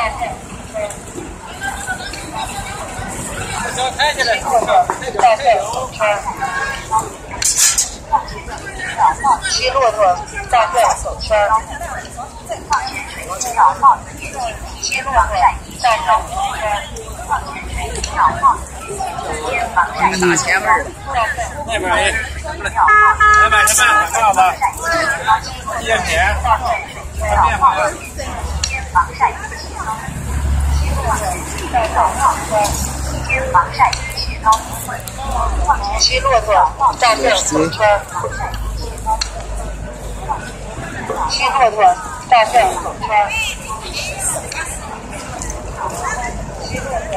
大菜，大，大！大，大！骑骆驼，大菜手圈儿。骑骆驼，大菜。是个大前门儿，那边儿也。来吧，来吧，看吧，纪念品，方。七骆驼，大帅手圈。七骆驼，大帅手圈。骑骆驼，